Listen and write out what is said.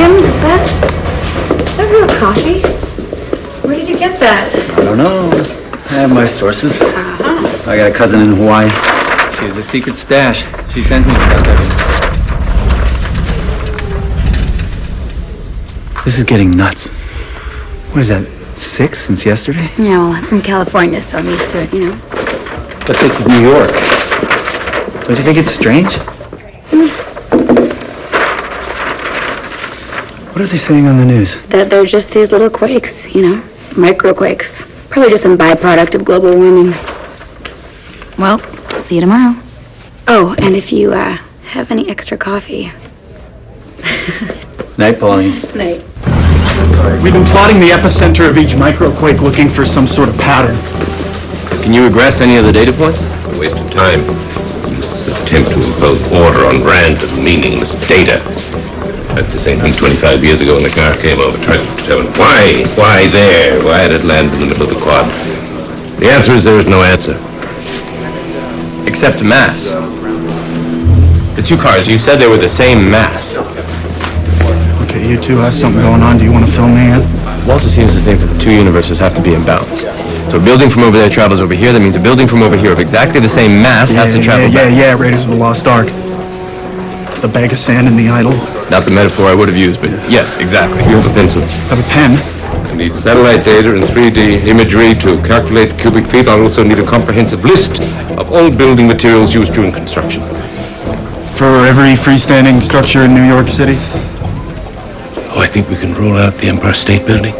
Kim, is that... Is that real coffee? Where did you get that? I don't know. I have my sources. Uh-huh. I got a cousin in Hawaii. She has a secret stash. She sends me stuff every This is getting nuts. What is that, six since yesterday? Yeah, well, I'm from California, so I'm used to it, you know. But this is New York. Don't you think it's strange? Mm. What are they saying on the news? That they're just these little quakes, you know, microquakes. Probably just some byproduct of global warming. Well, see you tomorrow. Oh, and if you, uh, have any extra coffee. Night, Pauline. Night. We've been plotting the epicenter of each microquake looking for some sort of pattern. Can you regress any of the data points? A waste of time. This attempt to impose order on random, meaningless data. At the same thing 25 years ago when the car came over, trying to determine why, why there, why did it land in the middle of the quad. The answer is there is no answer. Except mass. The two cars, you said they were the same mass. Okay, you two have something going on. Do you want to fill me in? Walter seems to think that the two universes have to be in balance. So a building from over there travels over here, that means a building from over here of exactly the same mass has to travel yeah, back. yeah, yeah, Raiders of the Lost Ark. The bag of sand in the idol. Not the metaphor I would have used, but yes, exactly. You have a pencil. I Have a pen. I need satellite data and 3D imagery to calculate cubic feet. I'll also need a comprehensive list of all building materials used during construction. For every freestanding structure in New York City. Oh, I think we can rule out the Empire State Building.